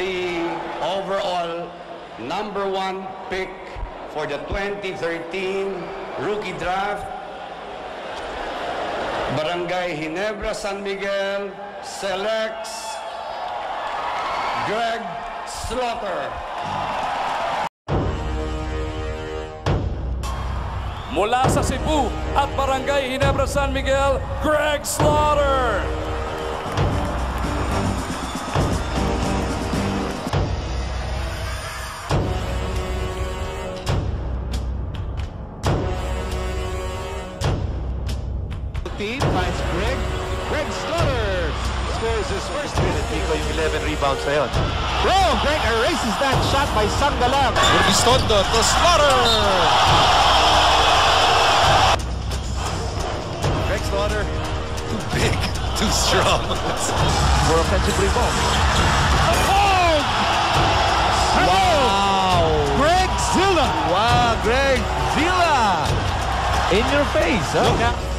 the overall number one pick for the 2013 rookie draft, Barangay Ginebra San Miguel selects Greg Slaughter. Mula sa Cebu at Barangay Ginebra San Miguel, Greg Slaughter. Team finds Greg. Greg Slaughter scores his first win at Pico yung 11 rebounds na yun. Bro, Greg erases that shot by Sangalang. Urbiztondo uh, to Slaughter. Greg Slaughter, too big, too strong. For offensive rebound. Oh! Wow! Greg Zilla! Wow, Greg Zilla! In your face, huh?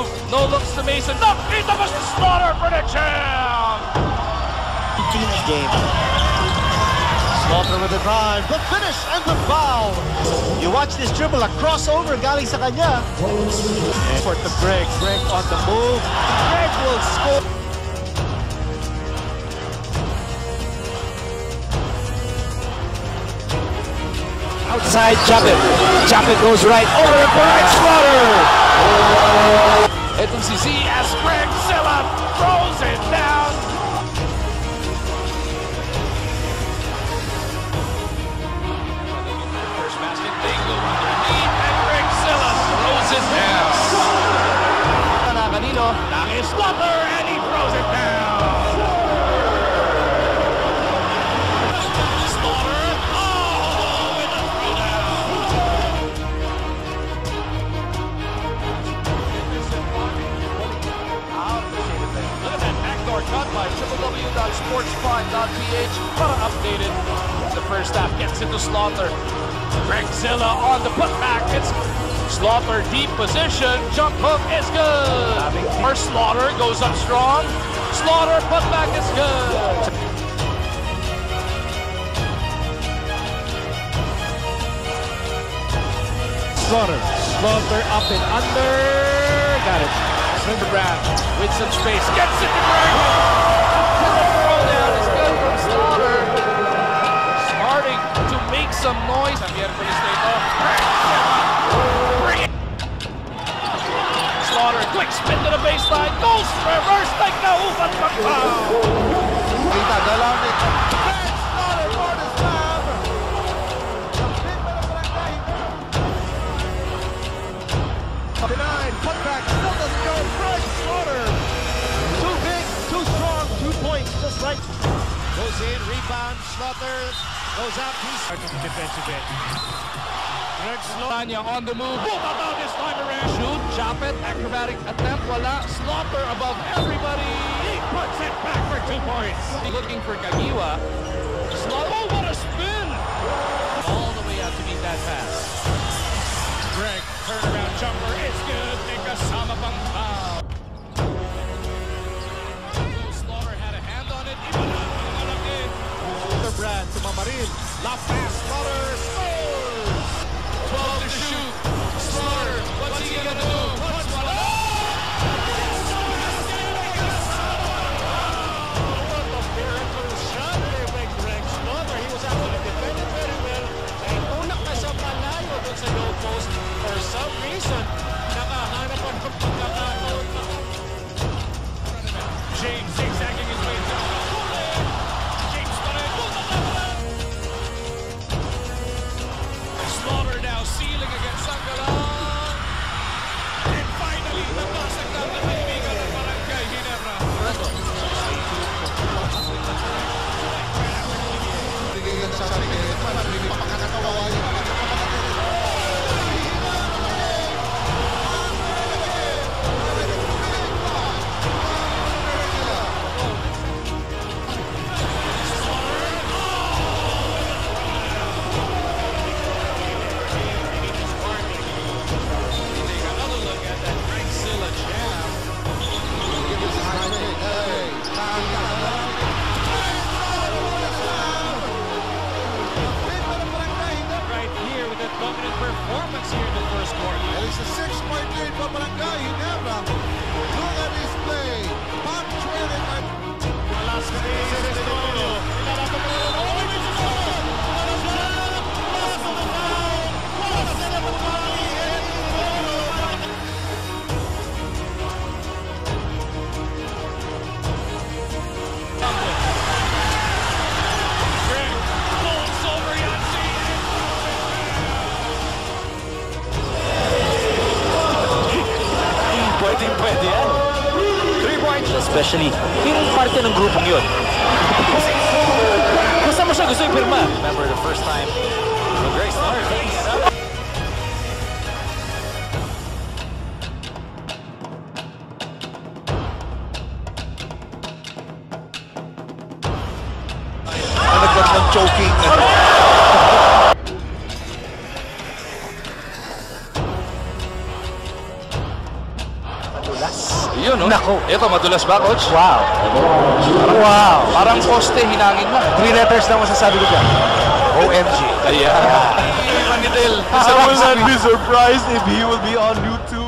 Move. No looks to Mason. No, he doubles to Slaughter for the champ. game. Slaughter with the drive, the finish, and the foul. You watch this dribble, a crossover galing sa kanya. For the break, Greg on the move. Greg will score. Outside, Japeth. Japeth goes right over it for right Slaughter. Itong si Z.S. www.sports5.ph. What an updated. The first half gets into Slaughter. Gregzilla on the putback. It's Slaughter deep position. Jump hook is good. First Slaughter goes up strong. Slaughter putback is good. Slaughter. Slaughter up and under. Got it. Brad with some space gets it to Greg. Some noise. Off. Oh. Slaughter, quick spin to the baseline. Goes reverse like the Upan Pagpao. Goes out. He's defensive end. Greg Slaughter. Tanya on the move. Boom, about this time around. Shoot, chop it, acrobatic attempt, wala. Slaughter above everybody. He puts it back for two points. Looking for Caguioa. Slaughter, oh, what a spin! All the way out to meet that pass. Greg, turnaround jumper, La pass, Slaughter scores. 12 to shoot. Slaughter, what's he do? One oh! able to na siya malayo doon sa low post. For some reason, nakahanap pa ng pagkakataon. James especially yung parte ng grupong yun. Basta mo siya gusto yung pirma. Remember the first time, choking. Yun, no? Nako. Ito, madulas ba, coach? Wow. Wow. Parang poste, hinangin lang. Three letters lang masasabi ko dyan. OMG. Ayan. Manidel. I will not be surprised if he will be on YouTube